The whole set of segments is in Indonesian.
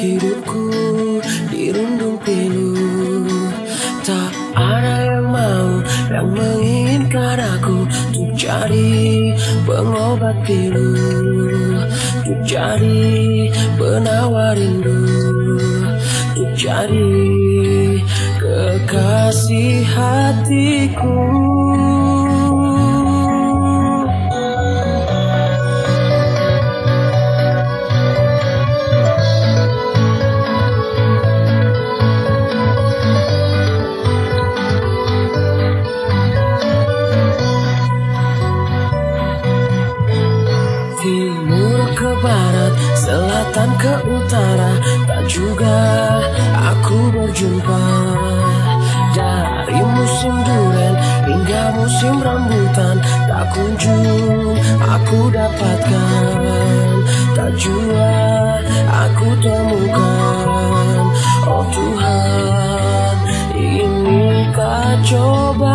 Hidupku dirundung pilu. Tak ada yang mau Yang menginginkan aku Untuk jadi pengobat pilu Untuk jadi penawar rindu Untuk jadi kekasih hatiku. Timur ke barat, selatan ke utara Tak juga aku berjumpa. Dari musim duren hingga musim rambutan Tak kunjung aku dapatkan. Tak juga aku temukan. Oh Tuhan, inikah cobaan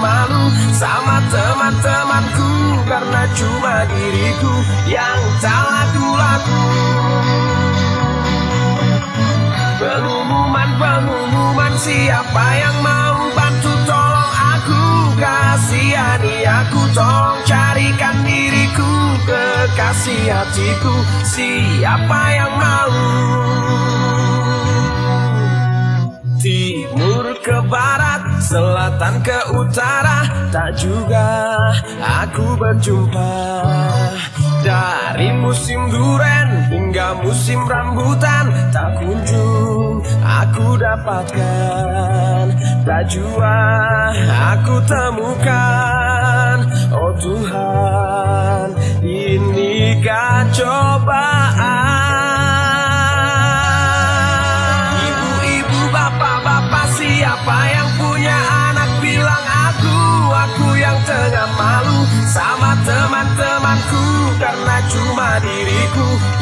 malu sama teman-temanku karena cuma diriku yang tak laku-laku. Pengumuman, pengumuman, siapa yang mau bantu? Tolong aku kasihani aku tolong carikan diriku kekasih hatiku siapa yang mau? Timur ke barat, selatan ke utara Tak juga aku berjumpa. Dari musim duren hingga musim rambutan Tak kunjung aku dapatkan. Tak juga aku temukan. Oh Tuhan, inikah cobaan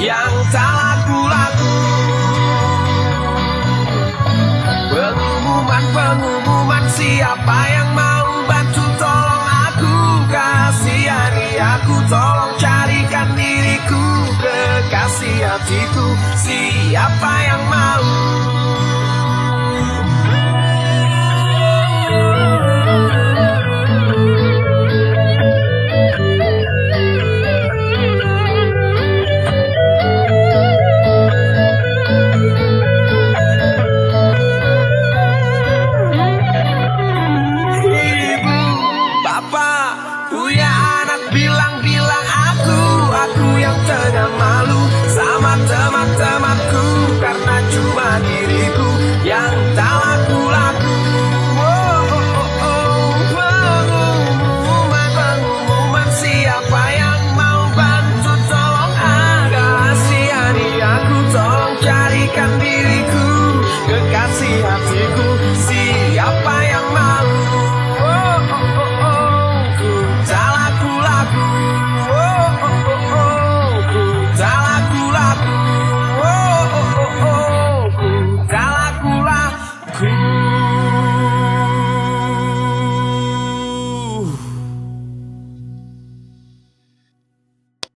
yang tak laku-laku. Pengumuman, pengumuman, siapa yang mau bantu tolong aku Kasihani aku, tolong carikan diriku Kekasih hatiku, siapa bilang